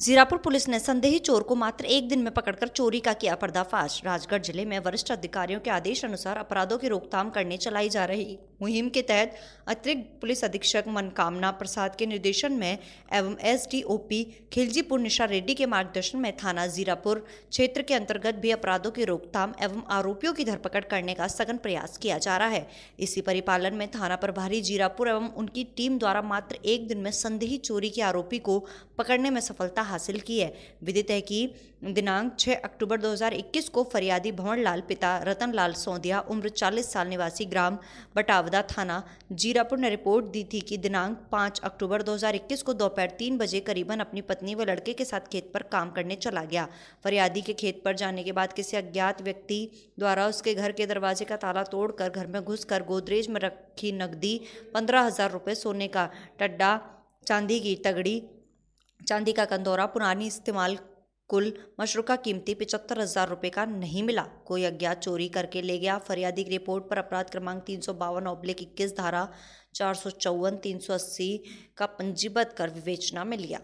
Jirapur police ने संदेही चोर को मात्र एक दिन में पकड़कर चोरी का किया पर्दाफाश। राजगढ़ ज़िले में वरिष्ठ अधिकारियों के आदेश अनुसार अपराधों की रोकथाम करने चलाई जा रही मुहिम के तहत अतिरिक्त पुलिस अधीक्षक मनकामना प्रसाद के निर्देशन में एवं एसडीओपी खिलजीपुर निशा रेड्डी के मार्गदर्शन में थाना जीरापुर क्षेत्र के अंतर्गत भी अपराधों की रोकथाम एवं आरोपियों की धरपकड़ करने का सघन प्रयास किया जा रहा है। इसी परिपालन में थाना प्रभारी जीरापुर एवं उनकी टीम द्वारा मात्र एक दिन में संदेही चोरी के आरोपी को पकड़ने में सफलता हासिल की है। विदित है कि दिनांक 6 अक्टूबर 2021 को फरियादी भंवर लाल पिता रतन लाल सौंदिया उम्र 40 साल निवासी ग्राम बटावदा थाना जीरापुर ने रिपोर्ट दी थी कि दिनांक 5 अक्टूबर 2021 को दोपहर तीन बजे करीबन अपनी पत्नी व लड़के के साथ खेत पर काम करने चला गया। फरियादी के खेत पर जाने के बाद किसी अज्ञात व्यक्ति द्वारा उसके घर के दरवाजे का ताला तोड़कर घर में घुसकर गोदरेज में रखी नकदी पंद्रह हज़ार रुपये सोने का टड्डा, चांदी की तगड़ी चांदी का कंदौरा पुरानी इस्तेमाल कुल मशरूका कीमती पिचहत्तर हज़ार रुपये का नहीं मिला। कोई अज्ञात चोरी करके ले गया। फरियादी की रिपोर्ट पर अपराध क्रमांक तीन सौ बावन ऑब्लिक इक्कीस धारा चार सौ चौवन, तीन सौ अस्सी का पंजीबद्ध कर विवेचना में लिया।